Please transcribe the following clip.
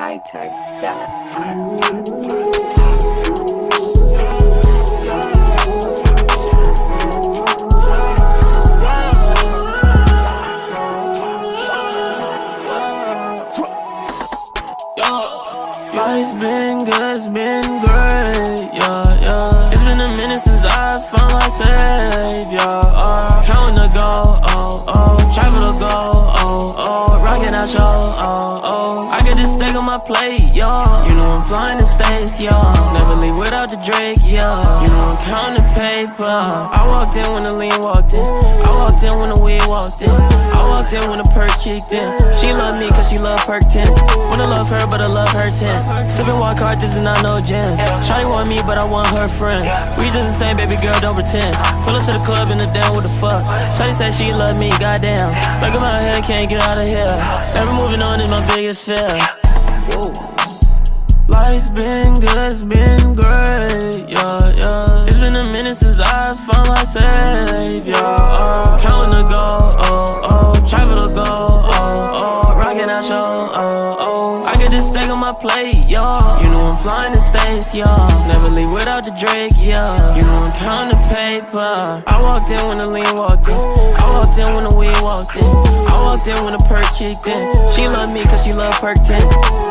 high tech stuff. Life's been good, it's been great, yeah, yeah. It's been a minute since I found my savior. Uh, counting the gold, oh, oh, travel to go, oh, oh, rocking out show, oh, oh. My plate, yeah. You know I'm flying the states, yeah. Never leave without the Drake, yeah. You know I'm counting paper. I walked in when the lean walked in. I walked in when the weed walked in. I walked in when the perk kicked in. She love me cause she love perk 10s. Wanna love her, but I love her 10. Sippin' Wockhardt, this is not no gin. Shawty want me, but I want her friend. We just the same, baby girl, don't pretend. Pull up to the club in the down what the fuck. Shawty said she love me, goddamn. Stuck in my head, can't get out of here. Ever moving on is my biggest fear. Whoa. Life's been good, it's been great, yeah, yeah. It's been a minute since I found my savior. Uh, counting the gold, oh, oh, travel to go, oh, uh, oh, rocking out show, oh, oh. I get this steak on my plate, yeah. You know I'm flying the states, yeah. Never leave without the Drake, yeah. You know I'm counting the paper. I walked in when the lean walked in. I walked in when the weed walked in. I walked in when the perk kicked in. She loved me cause she loved perk 10s.